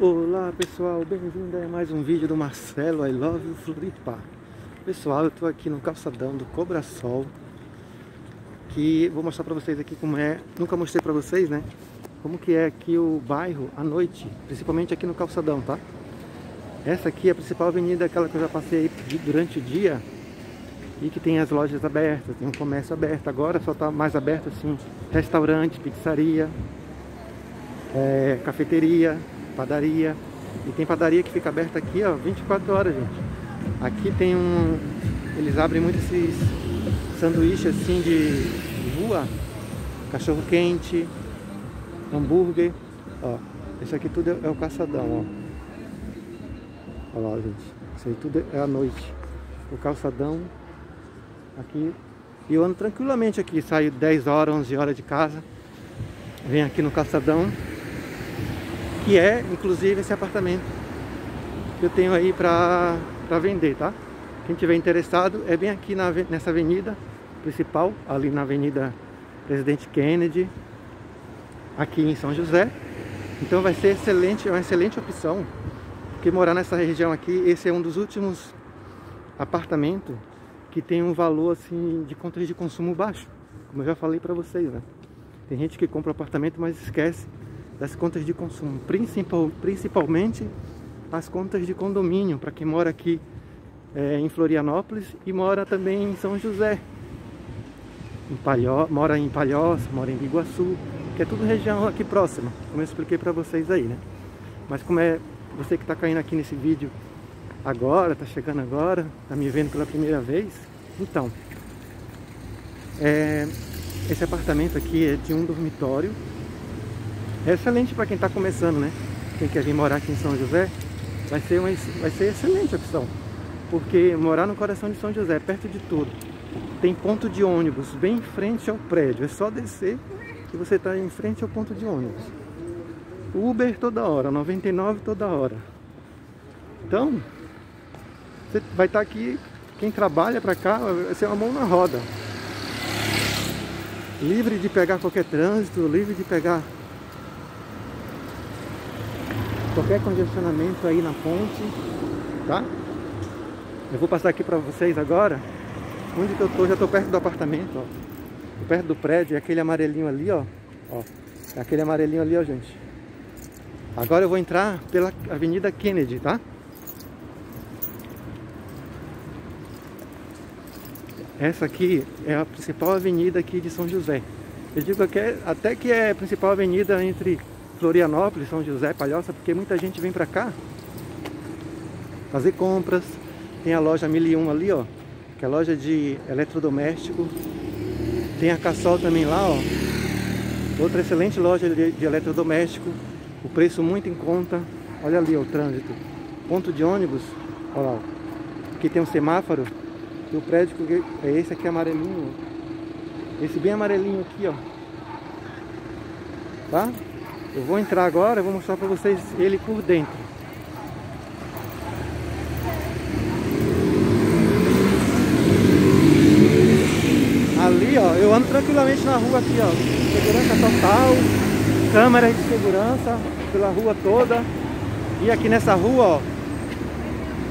Olá pessoal, bem-vindo a mais um vídeo do Marcelo I Love Floripa Pessoal, eu tô aqui no calçadão do Cobra Sol Que vou mostrar pra vocês aqui como é. Nunca mostrei pra vocês, né? Como que é aqui o bairro à noite Principalmente aqui no calçadão, tá? Essa aqui é a principal avenida, aquela que eu já passei durante o dia E que tem as lojas abertas, tem um comércio aberto. Agora só tá mais aberto assim Restaurante, pizzaria é, Cafeteria padaria. E tem padaria que fica aberta aqui, ó, 24 horas, gente. Aqui tem um... Eles abrem muito esses sanduíches assim de rua. Cachorro quente, hambúrguer. Ó, isso aqui tudo é o calçadão, ó. Olha lá, gente. Isso aí tudo é à noite. O calçadão aqui. E eu ando tranquilamente aqui. Saio 10 horas, 11 horas de casa. Venho aqui no calçadão que é inclusive esse apartamento que eu tenho aí para vender, tá? Quem tiver interessado é bem aqui na, nessa avenida principal, ali na avenida Presidente Kennedy, aqui em São José. Então vai ser excelente, é uma excelente opção, porque morar nessa região aqui, esse é um dos últimos apartamentos que tem um valor assim de contas de consumo baixo, como eu já falei para vocês, né? Tem gente que compra apartamento, mas esquece das contas de consumo, principal, principalmente as contas de condomínio, para quem mora aqui é, em Florianópolis e mora também em São José. Em Palhó, mora em Palhoça, mora em Biguaçu, que é tudo região aqui próxima, como eu expliquei para vocês aí, né? Mas como é você que está caindo aqui nesse vídeo agora, está chegando agora, está me vendo pela primeira vez, então, é, esse apartamento aqui é de um dormitório, é excelente para quem está começando, né? Quem quer vir morar aqui em São José, vai ser, uma, vai ser excelente opção. Porque morar no coração de São José, perto de tudo, tem ponto de ônibus bem em frente ao prédio. É só descer que você está em frente ao ponto de ônibus. Uber toda hora, 99 toda hora. Então, você vai estar tá aqui, quem trabalha para cá, vai ser uma mão na roda. Livre de pegar qualquer trânsito, livre de pegar qualquer congestionamento aí na ponte, tá? Eu vou passar aqui para vocês agora, onde que eu tô, já tô perto do apartamento, ó. Tô perto do prédio, é aquele amarelinho ali, ó. ó. É aquele amarelinho ali, ó, gente. Agora eu vou entrar pela Avenida Kennedy, tá? Essa aqui é a principal avenida aqui de São José. Eu digo que é, até que é a principal avenida entre Florianópolis, São José, Palhoça, porque muita gente vem pra cá fazer compras. Tem a loja 1001 ali, ó, que é a loja de eletrodoméstico. Tem a Cassol também lá, ó. Outra excelente loja de, de eletrodoméstico. O preço muito em conta. Olha ali ó, o trânsito. Ponto de ônibus. Olha lá. Aqui tem um semáforo. E o prédio é esse aqui amarelinho. Esse bem amarelinho aqui, ó. Tá? Eu vou entrar agora, vou mostrar para vocês ele por dentro. Ali, ó, eu ando tranquilamente na rua aqui, ó. Segurança total, câmeras de segurança pela rua toda. E aqui nessa rua, ó,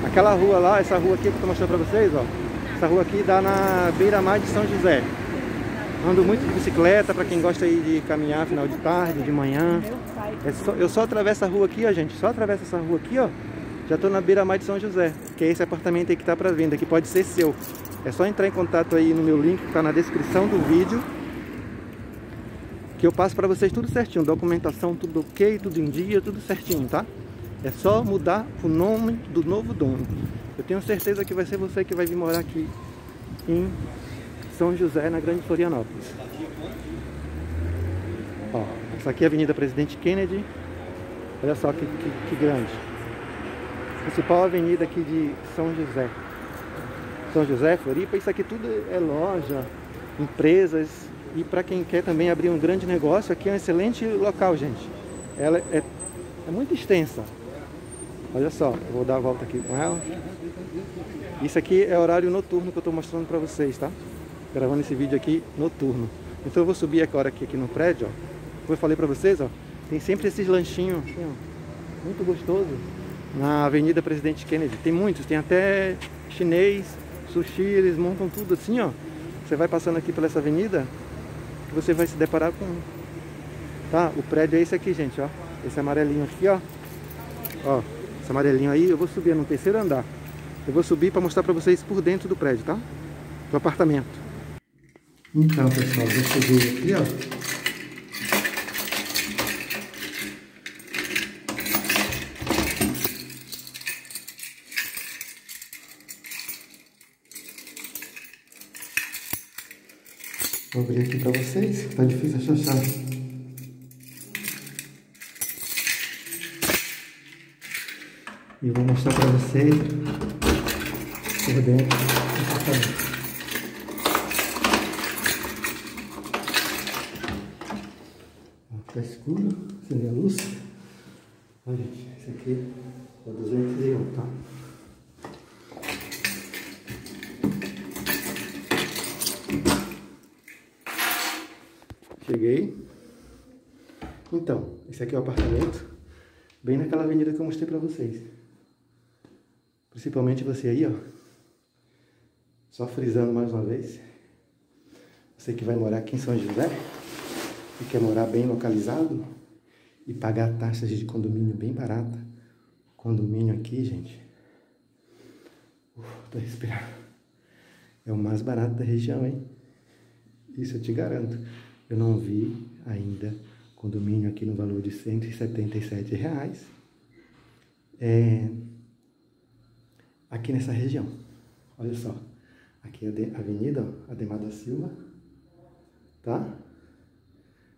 aquela rua lá, essa rua aqui que eu tô mostrando para vocês, ó. Essa rua aqui dá na beira-mar de São José. Ando muito de bicicleta, para quem gosta aí de caminhar final de tarde, de manhã. É só, eu só atravesso a rua aqui, ó, gente. Só atravesso essa rua aqui, ó. Já tô na beira-mar de São José. Que é esse apartamento aí que tá para venda, que pode ser seu. É só entrar em contato aí no meu link que tá na descrição do vídeo. Que eu passo para vocês tudo certinho. Documentação tudo ok, tudo em dia, tudo certinho, tá? É só mudar o nome do novo dono. Eu tenho certeza que vai ser você que vai vir morar aqui em são José, na Grande Florianópolis. Ó, essa aqui é a Avenida Presidente Kennedy. Olha só que, que, que grande. Principal avenida aqui de São José. São José, Floripa, isso aqui tudo é loja, empresas. E para quem quer também abrir um grande negócio, aqui é um excelente local, gente. Ela é, é muito extensa. Olha só, vou dar a volta aqui com ela. Isso aqui é horário noturno que eu estou mostrando para vocês, tá? Gravando esse vídeo aqui noturno. Então eu vou subir agora aqui, aqui no prédio, ó. Como eu falei pra vocês, ó, tem sempre esses lanchinhos assim, ó. muito gostoso na Avenida Presidente Kennedy. Tem muitos, tem até chinês, sushi, eles montam tudo assim, ó. Você vai passando aqui pela essa avenida, você vai se deparar com... Tá? O prédio é esse aqui, gente, ó. Esse amarelinho aqui, ó. Ó, esse amarelinho aí, eu vou subir no terceiro andar. Eu vou subir para mostrar para vocês por dentro do prédio, tá? Do apartamento. Então, pessoal, vou subir aqui, ó. Vou abrir aqui para vocês, tá difícil achar chave. E vou mostrar para vocês por dentro do apartamento. Tá escuro, acender a luz. Olha, gente, esse aqui é 201, tá? Cheguei. Então, esse aqui é o apartamento, bem naquela avenida que eu mostrei pra vocês. Principalmente você aí, ó. Só frisando mais uma vez. Você que vai morar aqui em São José e quer morar bem localizado e pagar taxas de condomínio bem barata. Condomínio aqui, gente. Uf, tô respirando. É o mais barato da região, hein? Isso eu te garanto. Eu não vi ainda condomínio aqui no valor de 177 reais. É, aqui nessa região. Olha só. Aqui é a Avenida Ademar da Silva. Tá?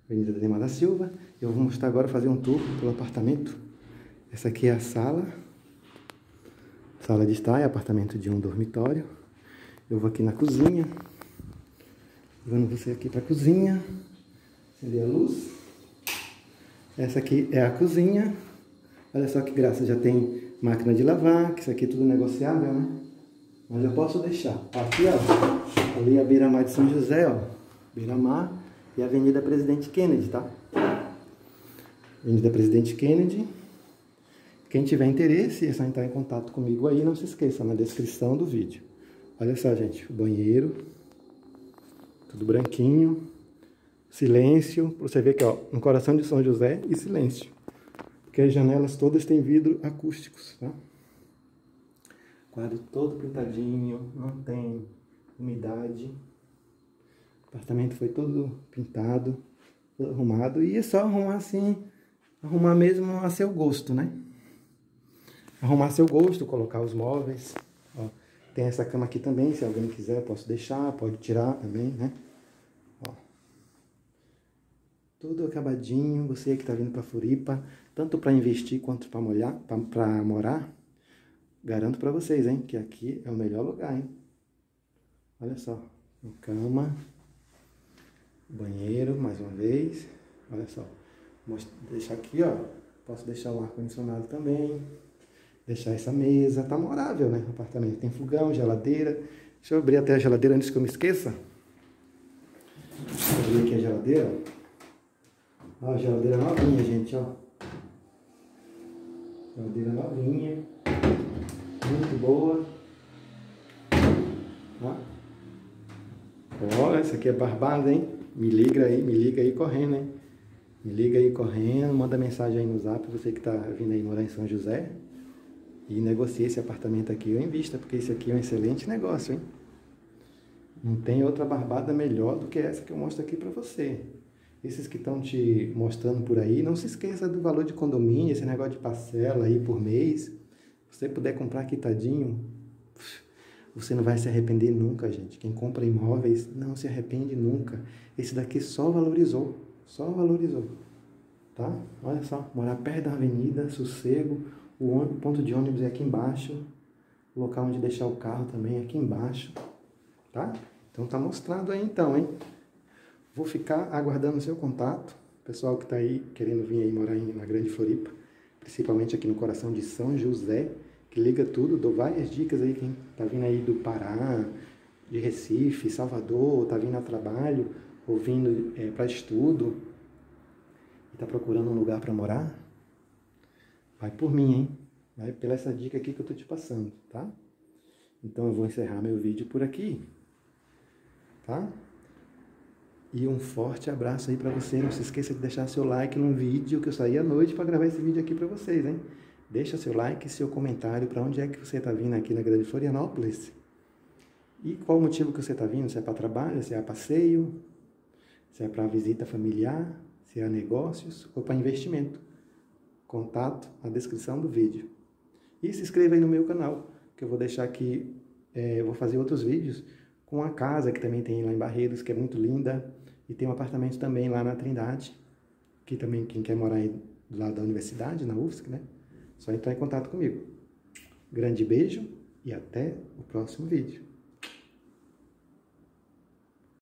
Avenida Ademar da Silva. Eu vou mostrar agora, fazer um tour pelo apartamento. Essa aqui é a sala. Sala de estar, é apartamento de um dormitório. Eu vou aqui na cozinha. Levando você aqui para a cozinha. Acender a luz. Essa aqui é a cozinha. Olha só que graça, já tem máquina de lavar, que isso aqui é tudo negociável, né? Mas eu posso deixar. Aqui, ó, ali a beira-mar de São José, ó. Beira-mar e a Avenida Presidente Kennedy, tá? Avenida Presidente Kennedy. Quem tiver interesse, é só entrar em contato comigo aí, não se esqueça, na descrição do vídeo. Olha só, gente, o banheiro, tudo branquinho, silêncio, para você ver que ó, no coração de São José e silêncio. Porque as janelas todas têm vidro acústicos, tá? Quadro todo pintadinho, não tem umidade. O apartamento foi todo pintado, todo arrumado. E é só arrumar assim, arrumar mesmo a seu gosto, né? Arrumar a seu gosto, colocar os móveis. Ó, tem essa cama aqui também, se alguém quiser, posso deixar, pode tirar também, né? Tudo acabadinho, você que está vindo para Floripa, tanto para investir quanto para morar, garanto para vocês, hein, que aqui é o melhor lugar, hein. Olha só, cama, banheiro, mais uma vez, olha só. Vou deixar aqui, ó, posso deixar o ar-condicionado também, deixar essa mesa, tá morável, né, o apartamento. Tem fogão, geladeira, deixa eu abrir até a geladeira antes que eu me esqueça. Vou abrir aqui a geladeira, Ó, a geladeira novinha, gente, ó. Geladeira novinha. Muito boa. Ó, essa aqui é barbada, hein? Me liga aí, me liga aí correndo, hein? Me liga aí correndo, manda mensagem aí no zap, você que tá vindo aí morar em São José. E negocie esse apartamento aqui ou invista, porque esse aqui é um excelente negócio, hein? Não tem outra barbada melhor do que essa que eu mostro aqui para você esses que estão te mostrando por aí, não se esqueça do valor de condomínio, esse negócio de parcela aí por mês. Se você puder comprar quitadinho, você não vai se arrepender nunca, gente. Quem compra imóveis não se arrepende nunca. Esse daqui só valorizou, só valorizou. Tá? Olha só, morar perto da avenida, sossego, o ponto de ônibus é aqui embaixo, o local onde deixar o carro também é aqui embaixo, tá? Então tá mostrado aí então, hein? Vou ficar aguardando o seu contato, pessoal que está aí querendo vir aí morar na Grande Floripa, principalmente aqui no coração de São José, liga tudo, dou várias dicas aí, quem está vindo aí do Pará, de Recife, Salvador, está vindo a trabalho, ou vindo é, para estudo, e está procurando um lugar para morar, vai por mim, hein? Vai pela essa dica aqui que eu tô te passando, tá? Então eu vou encerrar meu vídeo por aqui, tá? E um forte abraço aí para você. Não se esqueça de deixar seu like no vídeo que eu saí à noite para gravar esse vídeo aqui para vocês, hein? Deixa seu like e seu comentário para onde é que você está vindo aqui na Grande Florianópolis. E qual o motivo que você está vindo? Se é para trabalho, se é passeio, se é para visita familiar, se é negócios ou para investimento. Contato na descrição do vídeo. E se inscreva aí no meu canal, que eu vou deixar aqui, é, vou fazer outros vídeos com a casa que também tem lá em Barreiros, que é muito linda, e tem um apartamento também lá na Trindade, que também quem quer morar aí do lado da universidade, na UFSC, né? Só entrar em contato comigo. Grande beijo e até o próximo vídeo.